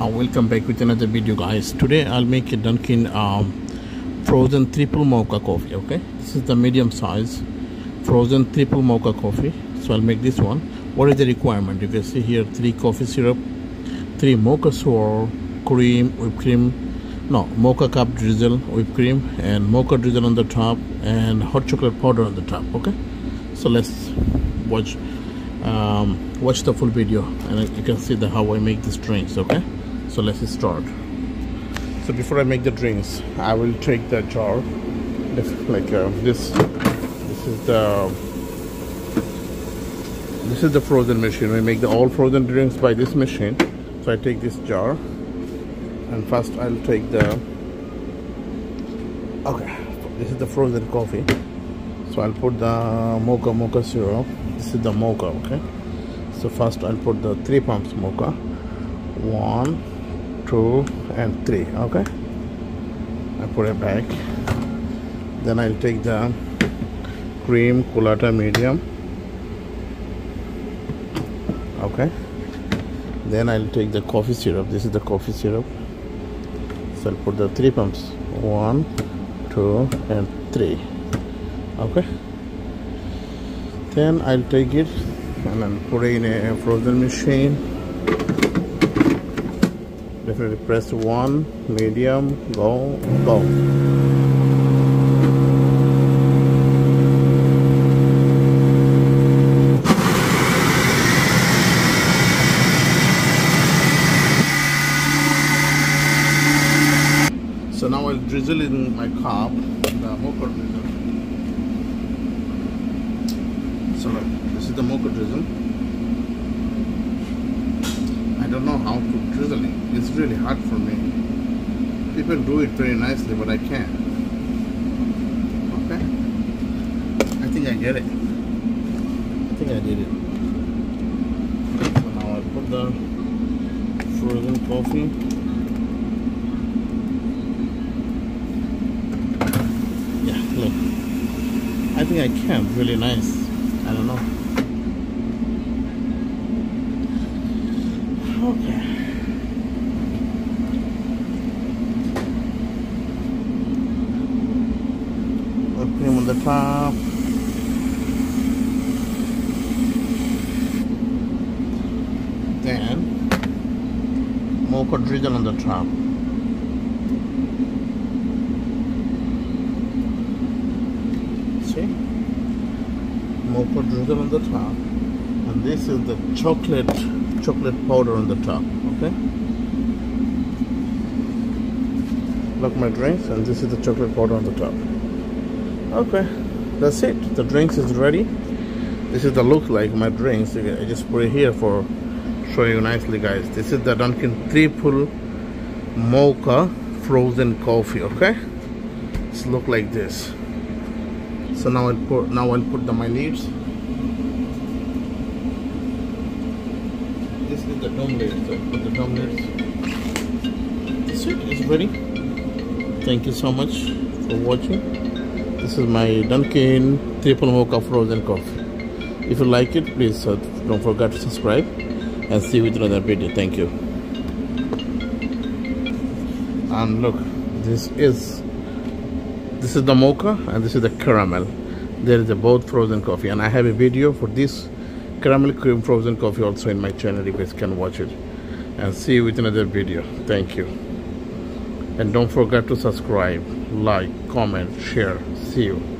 uh, welcome back with another video guys. Today i'll make a dunkin um, frozen triple mocha coffee okay? This is the medium size frozen triple mocha coffee. So i'll make this one. What is the requirement? You can see here three coffee syrup three mocha swirl cream whipped cream. No mocha cup drizzle whipped cream and mocha drizzle on the top and hot chocolate powder on the top okay? So let's watch um, watch the full video and you can see the how I make these drinks okay so let's start so before I make the drinks I will take the jar. Like uh, this this is the this is the frozen machine. We make the all frozen drinks by this machine. So I take this jar and first I'll take the okay this is the frozen coffee. So I'll put the mocha mocha syrup. This is the mocha okay? So first I'll put the three pumps mocha. One two and three okay? I put it back. Then I'll take the cream colata medium okay? Then I'll take the coffee syrup. This is the coffee syrup. So I'll put the three pumps. One two and three okay? Then I'll take it and then put it in a frozen machine definitely press one medium go go. So now I'll drizzle in my cup the mocha drizzle. So look this is the mocha drizzle know how to drizzle it. It's really hard for me. People do it very nicely, but I can't. Okay. I think I get it. I think I did it. So now I put the frozen coffee. Yeah, look. I think I can. Really nice. I don't know. Okay. Whipped cream on the top. Then mocha drizzle on the top. See? Mocha drizzle on the top. This is the chocolate chocolate powder on the top okay? Look my drinks and this is the chocolate powder on the top. Okay that's it. The drinks is ready. This is the look like my drinks. I just put it here for show you nicely guys. This is the Dunkin triple mocha frozen coffee okay? It's look like this. So now I'll put now I'll put the my leaves this is the dome lid so put the dome lid that's it it's ready. Thank you so much for watching. This is my Dunkin triple mocha frozen coffee. If you like it please uh, don't forget to subscribe and see you with another video. Thank you. And look this is this is the mocha and this is the caramel. There is a both frozen coffee. And I have a video for this caramel cream frozen coffee also in my channel you guys can watch it. And see you with another video. Thank you. And don't forget to subscribe like comment share. See you